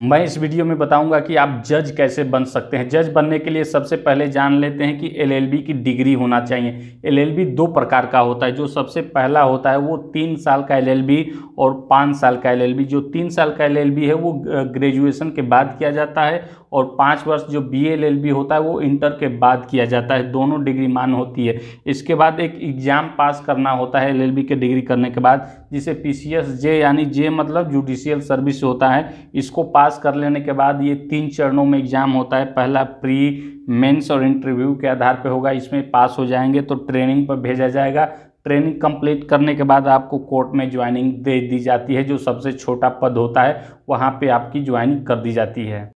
मैं इस वीडियो में बताऊँगा कि आप जज कैसे बन सकते हैं। जज बनने के लिए सबसे पहले जान लेते हैं कि एलएलबी की डिग्री होना चाहिए। एलएलबी दो प्रकार का होता है। जो सबसे पहला होता है वो तीन साल का एलएलबी और पाँच साल का एलएलबी। जो तीन साल का एलएलबी है वो ग्रेजुएशन के बाद किया जाता है और पाँच वर्ष जो बी एल होता है वो इंटर के बाद किया जाता है। दोनों डिग्री मान होती है। इसके बाद एक एग्ज़ाम पास करना होता है एल के डिग्री करने के बाद, जिसे पी जे यानी जे मतलब जुडिशियल सर्विस होता है। इसको पास कर लेने के बाद ये तीन चरणों में एग्ज़ाम होता है। पहला प्री मेंस और इंटरव्यू के आधार पे होगा। इसमें पास हो जाएँगे तो ट्रेनिंग पर भेजा जाएगा। ट्रेनिंग कंप्लीट करने के बाद आपको कोर्ट में ज्वाइनिंग दे दी जाती है, जो सबसे छोटा पद होता है, वहाँ पर आपकी ज्वाइनिंग कर दी जाती है।